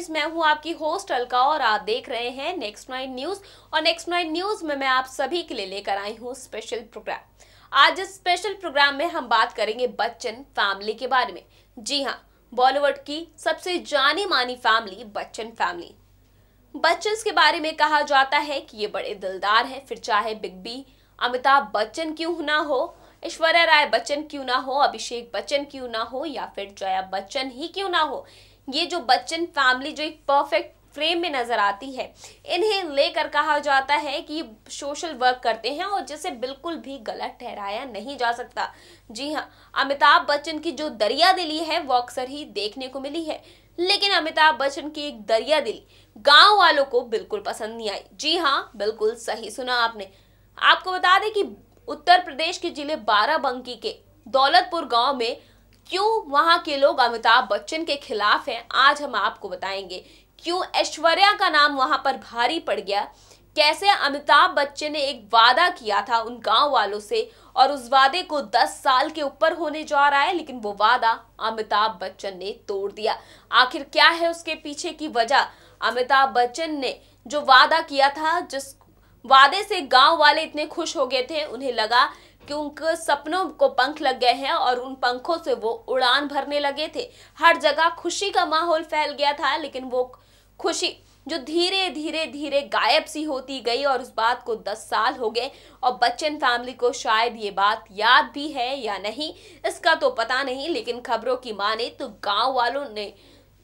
Friends मैं हूँ आपकी होस्ट अलका और आप देख रहे हैं नेक्स्ट नाइन न्यूज़ और नेक्स्ट नाइन न्यूज़ में मैं आप सभी के लिए लेकर आई हूँ स्पेशल प्रोग्राम आज इस स्पेशल प्रोग्राम में हम बात करेंगे बच्चन फैमिली के बारे में। जी हाँ बॉलीवुड की सबसे जानी मानी फैमिली बच्चन फैमिली बच्चन के बारे में कहा जाता है कि ये बड़े दिलदार हैं, फिर चाहे बिग बी अमिताभ बच्चन क्यों ना हो, ऐश्वर्या राय बच्चन क्यों ना हो, अभिषेक बच्चन क्यों ना हो, या फिर जया बच्चन ही क्यों ना हो ये जो बच्चन फैमिली जो एक परफेक्ट फ्रेम में नज़र आती है, इन्हें लेकर कहा जाता है कि सोशल वर्क करते हैं और जिसे बिल्कुल भी गलत ठहराया नहीं जा सकता। जी हाँ अमिताभ बच्चन की जो दरिया दिली है, वो अक्सर ही देखने को मिली है। लेकिन अमिताभ बच्चन की एक दरिया दिली गाँव वालों को बिल्कुल पसंद नहीं आई। जी हाँ बिल्कुल सही सुना आपने। आपको बता दें कि उत्तर प्रदेश के ज़िले बाराबंकी के दौलतपुर गाँव में क्यों वहाँ के लोग अमिताभ बच्चन के खिलाफ हैं? आज हम आपको बताएँगे। क्यों ऐश्वर्या का नाम वहाँ पर भारी पड़ गया? कैसे अमिताभ बच्चन ने एक वादा किया था उन गाँव वालों से और उस वादे को 10 साल के ऊपर होने जा रहा है, लेकिन वो वादा अमिताभ बच्चन ने तोड़ दिया। आखिर क्या है उसके पीछे की वजह? अमिताभ बच्चन ने जो वादा किया था, जिस वादे से गाँव वाले इतने खुश हो गए थे, उन्हें लगा कि उनके सपनों को पंख लग गए हैं और उन पंखों से वो उड़ान भरने लगे थे। हर जगह खुशी का माहौल फैल गया था, लेकिन वो खुशी जो धीरे धीरे धीरे गायब सी होती गई और उस बात को दस साल हो गए। और बच्चन फैमिली को शायद ये बात याद भी है या नहीं, इसका तो पता नहीं, लेकिन खबरों की माने तो गाँव वालों ने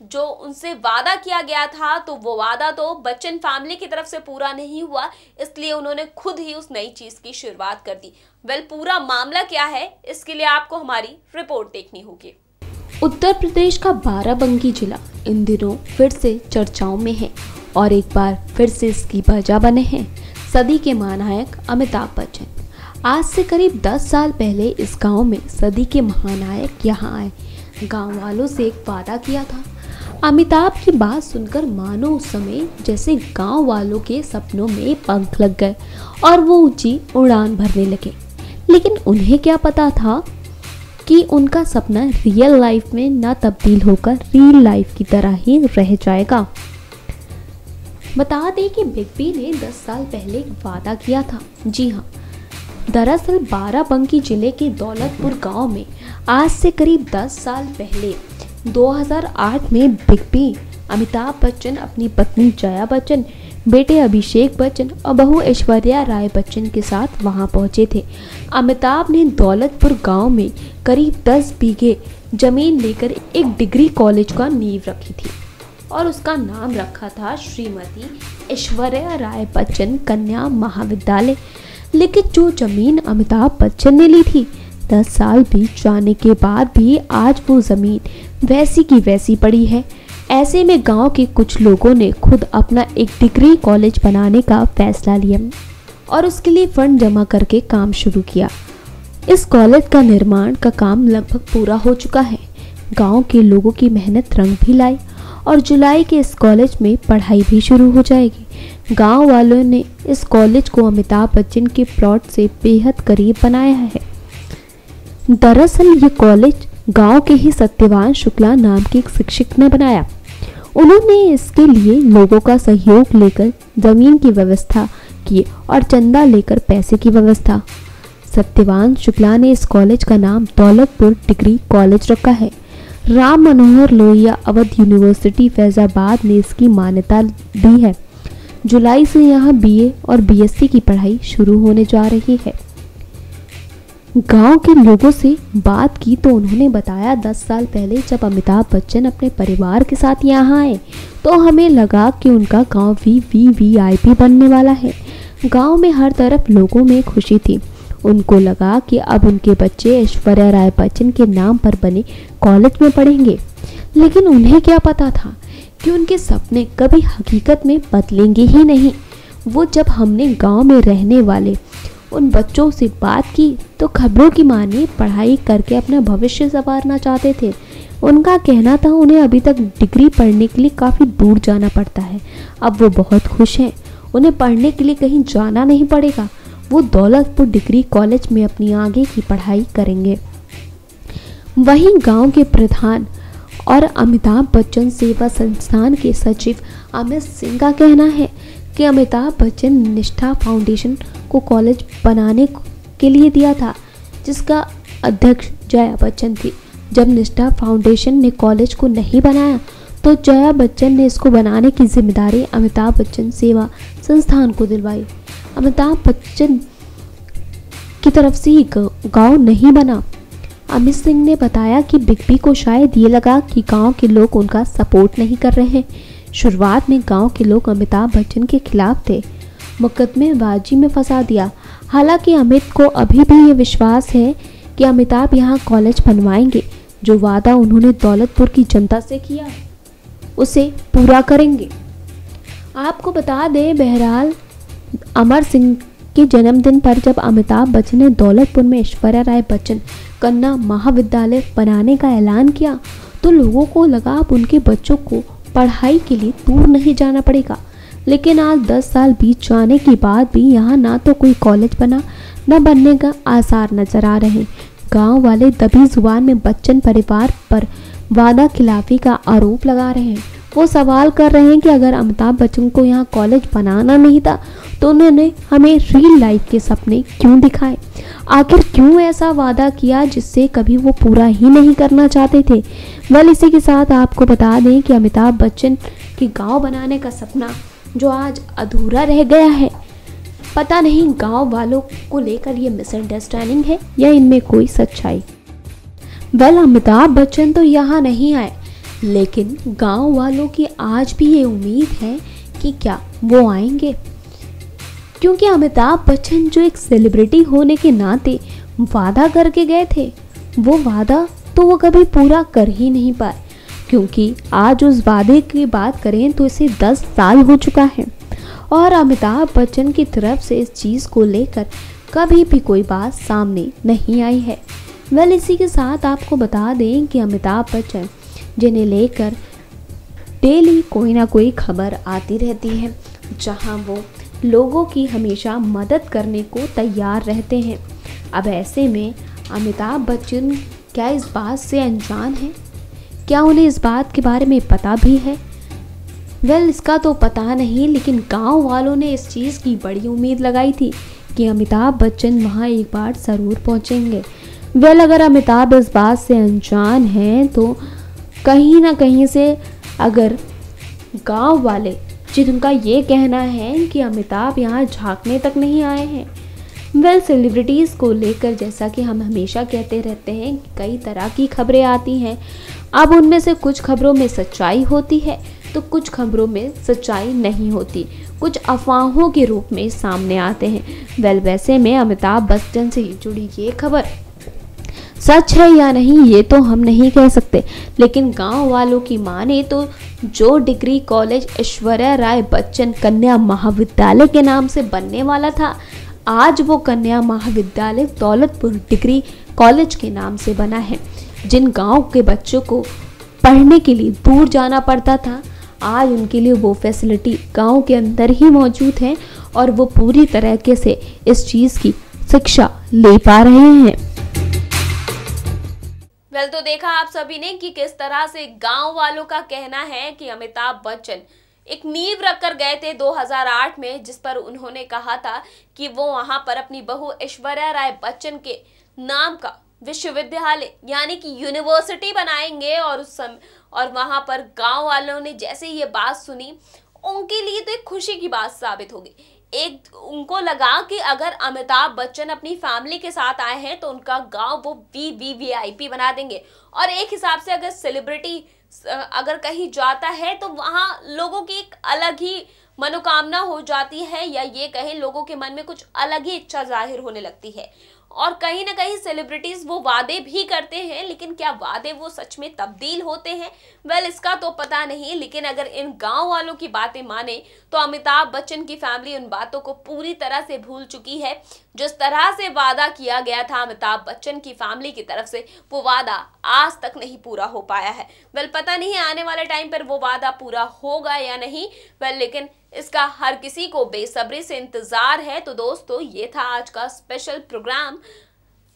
जो उनसे वादा किया गया था तो वो वादा तो बच्चन फैमिली की तरफ़ से पूरा नहीं हुआ, इसलिए उन्होंने खुद ही उस नई चीज़ की शुरुआत कर दी। वेल पूरा मामला क्या है, इसके लिए आपको हमारी रिपोर्ट देखनी होगी। उत्तर प्रदेश का बाराबंकी जिला इन दिनों फिर से चर्चाओं में है और एक बार फिर से इसकी वजह बने हैं। सदी के महानायक अमिताभ बच्चन। आज से करीब 10 साल पहले इस गाँव में सदी के महानायक यहाँ आए। गाँव वालों से एक वादा किया था। अमिताभ की बात सुनकर मानो उस समय जैसे गाँव वालों के सपनों में पंख लग गए और वो ऊँची उड़ान भरने लगे। लेकिन उन्हें क्या पता था कि उनका सपना रियल लाइफ में न तब्दील होकर रियल लाइफ की तरह ही रह जाएगा। बता दें कि बिग बी ने 10 साल पहले एक वादा किया था। जी हाँ दरअसल बाराबंकी ज़िले के दौलतपुर गाँव में आज से करीब 10 साल पहले 2008 में बिग बी, अमिताभ बच्चन, अपनी पत्नी जया बच्चन, बेटे अभिषेक बच्चन और बहू ऐश्वर्या राय बच्चन के साथ वहाँ पहुँचे थे। अमिताभ ने दौलतपुर गाँव में करीब 10 बीघे ज़मीन लेकर एक डिग्री कॉलेज का नींव रखी थी और उसका नाम रखा था श्रीमती ऐश्वर्या राय बच्चन कन्या महाविद्यालय। लेकिन जो ज़मीन अमिताभ बच्चन ने ली थी दस साल बीत जाने के बाद भी आज वो ज़मीन वैसी की वैसी पड़ी है। ऐसे में गाँव के कुछ लोगों ने खुद अपना एक डिग्री कॉलेज बनाने का फैसला लिया और उसके लिए फंड जमा करके काम शुरू किया। इस कॉलेज का निर्माण का काम लगभग पूरा हो चुका है। गाँव के लोगों की मेहनत रंग भी लाई और जुलाई के इस कॉलेज में पढ़ाई भी शुरू हो जाएगी। गाँव वालों ने इस कॉलेज को अमिताभ बच्चन के प्लॉट से बेहद करीब बनाया है। दरअसल ये कॉलेज गाँव के ही सत्यवान शुक्ला नाम के एक शिक्षक ने बनाया। उन्होंने इसके लिए लोगों का सहयोग लेकर ज़मीन की व्यवस्था की और चंदा लेकर पैसे की व्यवस्था। सत्यवान शुक्ला ने इस कॉलेज का नाम दौलतपुर डिग्री कॉलेज रखा है। राम मनोहर लोहिया अवध यूनिवर्सिटी फैजाबाद ने इसकी मान्यता दी है। जुलाई से यहाँ बीए और बीएससी की पढ़ाई शुरू होने जा रही है। गाँव के लोगों से बात की तो उन्होंने बताया, दस साल पहले जब अमिताभ बच्चन अपने परिवार के साथ यहाँ आए तो हमें लगा कि उनका गाँव भी वी वी, आई, पी बनने वाला है। गाँव में हर तरफ़ लोगों में खुशी थी। उनको लगा कि अब उनके बच्चे ऐश्वर्या राय बच्चन के नाम पर बने कॉलेज में पढ़ेंगे। लेकिन उन्हें क्या पता था कि उनके सपने कभी हकीकत में बदलेंगे ही नहीं। वो जब हमने गाँव में रहने वाले उन बच्चों से बात की तो खबरों की माने पढ़ाई करके अपना भविष्य संवारना चाहते थे। उनका कहना था, उन्हें अभी तक डिग्री पढ़ने के लिए काफ़ी दूर जाना पड़ता है। अब वो बहुत खुश हैं। उन्हें पढ़ने के लिए कहीं जाना नहीं पड़ेगा। वो दौलतपुर डिग्री कॉलेज में अपनी आगे की पढ़ाई करेंगे। वहीं गाँव के प्रधान और अमिताभ बच्चन सेवा संस्थान के सचिव अमित सिंह का कहना है कि अमिताभ बच्चन निष्ठा फाउंडेशन को कॉलेज बनाने के लिए दिया था, जिसका अध्यक्ष जया बच्चन थी। जब निष्ठा फाउंडेशन ने कॉलेज को नहीं बनाया तो जया बच्चन ने इसको बनाने की ज़िम्मेदारी अमिताभ बच्चन सेवा संस्थान को दिलवाई। अमिताभ बच्चन की तरफ़ से ही गाँव नहीं बना। अमित सिंह ने बताया कि बिग बी को शायद ये लगा कि गाँव के लोग उनका सपोर्ट नहीं कर रहे हैं। शुरुआत में गाँव के लोग अमिताभ बच्चन के खिलाफ थे। मुकदमेबाजी में फंसा दिया। हालाँकि अमित को अभी भी ये विश्वास है कि अमिताभ यहाँ कॉलेज बनवाएँगे, जो वादा उन्होंने दौलतपुर की जनता से किया। उसे पूरा करेंगे। आपको बता दें, बहरहाल, अमर सिंह के जन्मदिन पर जब अमिताभ बच्चन ने दौलतपुर में ऐश्वर्या राय बच्चन कन्या महाविद्यालय बनाने का ऐलान किया तो लोगों को लगा अब उनके बच्चों को पढ़ाई के लिए दूर नहीं जाना पड़ेगा। लेकिन आज 10 साल बीत जाने के बाद भी यहाँ ना तो कोई कॉलेज बना, न बनने का आसार नज़र आ रहे। गाँव वाले दबी ज़ुबान में बच्चन परिवार पर वादा खिलाफी का आरोप लगा रहे हैं। वो सवाल कर रहे हैं कि अगर अमिताभ बच्चन को यहाँ कॉलेज बनाना नहीं था तो उन्होंने हमें रियल लाइफ के सपने क्यों दिखाए? आखिर क्यों ऐसा वादा किया जिससे कभी वो पूरा ही नहीं करना चाहते थे? वेल इसी के साथ आपको बता दें कि अमिताभ बच्चन के गाँव बनाने का सपना जो आज अधूरा रह गया है। पता नहीं गाँव वालों को लेकर ये मिसअंडरस्टैंडिंग है या इनमें कोई सच्चाई। वेल अमिताभ बच्चन तो यहाँ नहीं आए, लेकिन गाँव वालों की आज भी ये उम्मीद है कि क्या वो आएँगे? क्योंकि अमिताभ बच्चन, जो एक सेलिब्रिटी होने के नाते वादा करके गए थे, वो वादा तो वो कभी पूरा कर ही नहीं पाए। क्योंकि आज उस वादे की बात करें तो इसे 10 साल हो चुका है। और अमिताभ बच्चन की तरफ़ से इस चीज़ को लेकर कभी भी कोई बात सामने नहीं आई है। वेल, इसी के साथ आपको बता दें कि अमिताभ बच्चन, जिन्हें लेकर डेली कोई ना कोई खबर आती रहती है, जहाँ वो लोगों की हमेशा मदद करने को तैयार रहते हैं। अब ऐसे में अमिताभ बच्चन क्या इस बात से अनजान है? क्या उन्हें इस बात के बारे में पता भी है? वेल well, इसका तो पता नहीं लेकिन गाँव वालों ने इस चीज़ की बड़ी उम्मीद लगाई थी कि अमिताभ बच्चन वहाँ एक बार ज़रूर पहुँचेंगे। वेल well, अगर अमिताभ इस बात से अनजान हैं तो कहीं ना कहीं से अगर गाँव वाले जिनका ये कहना है कि अमिताभ यहाँ झांकने तक नहीं आए हैं। वेल सेलिब्रिटीज़ को लेकर जैसा कि हम हमेशा कहते रहते हैं कई तरह की खबरें आती हैं। अब उनमें से कुछ खबरों में सच्चाई होती है तो कुछ खबरों में सच्चाई नहीं होती। कुछ अफवाहों के रूप में सामने आते हैं। वेल वैसे में अमिताभ बच्चन से जुड़ी ये खबर सच है या नहीं, ये तो हम नहीं कह सकते। लेकिन गाँव वालों की माने तो जो डिग्री कॉलेज ऐश्वर्या राय बच्चन कन्या महाविद्यालय के नाम से बनने वाला था, आज वो कन्या महाविद्यालय दौलतपुर डिग्री कॉलेज के नाम से बना है, जिन गाँव के बच्चों को पढ़ने के लिए दूर जाना पड़ता था। आज उनके लिए वो फैसिलिटी गाँव के अंदर ही मौजूद है और वो पूरी तरीके से इस चीज़ की शिक्षा ले पा रहे हैं। वेल तो देखा आप सभी ने कि किस तरह से गाँव वालों का कहना है कि अमिताभ बच्चन एक नींव रखकर गए थे 2008 में, जिस पर उन्होंने कहा था कि वो वहाँ पर अपनी बहू ऐश्वर्या राय बच्चन के नाम का विश्वविद्यालय, यानी कि यूनिवर्सिटी बनाएँगे और उस समय और वहाँ पर गाँव वालों ने जैसे ये बात सुनी, उनके लिए तो एक खुशी की बात साबित होगी एक, उनको लगा कि अगर अमिताभ बच्चन अपनी फैमिली के साथ आए हैं तो उनका गाँव वो V V V I P बना देंगे। और एक हिसाब से अगर सेलिब्रिटी अगर कहीं जाता है तो वहाँ लोगों की एक अलग ही मनोकामना हो जाती है, या ये कहें, लोगों के मन में कुछ अलग ही इच्छा ज़ाहिर होने लगती है। और कहीं ना कहीं सेलिब्रिटीज वो वादे भी करते हैं, लेकिन क्या वादे वो सच में तब्दील होते हैं? वेल इसका तो पता नहीं, लेकिन अगर इन गाँव वालों की बातें माने तो अमिताभ बच्चन की फैमिली उन बातों को पूरी तरह से भूल चुकी है। जिस तरह से वादा किया गया था अमिताभ बच्चन की फैमिली की तरफ़ से, वो वादा आज तक नहीं पूरा हो पाया है। वेल पता नहीं आने वाले टाइम पर वो वादा पूरा होगा या नहीं। वेल लेकिन इसका हर किसी को बेसब्री से इंतज़ार है। तो दोस्तों, ये था आज का स्पेशल प्रोग्राम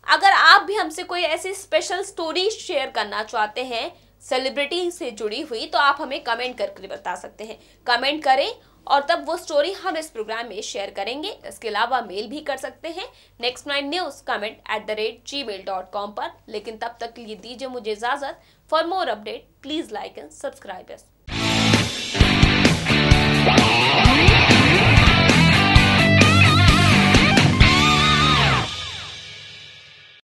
अगर आप भी हमसे कोई ऐसी स्पेशल स्टोरी शेयर करना चाहते हैं सेलिब्रिटी से जुड़ी हुई तो आप हमें कमेंट करके बता सकते हैं। कमेंट करें और तब वो स्टोरी हम इस प्रोग्राम में शेयर करेंगे। इसके अलावा मेल भी कर सकते हैं। Next nine news comment at the rate Gmail dot com पर। लेकिन तब तक लिए दीजिए मुझे इजाज़त। For more update please like and subscribe Música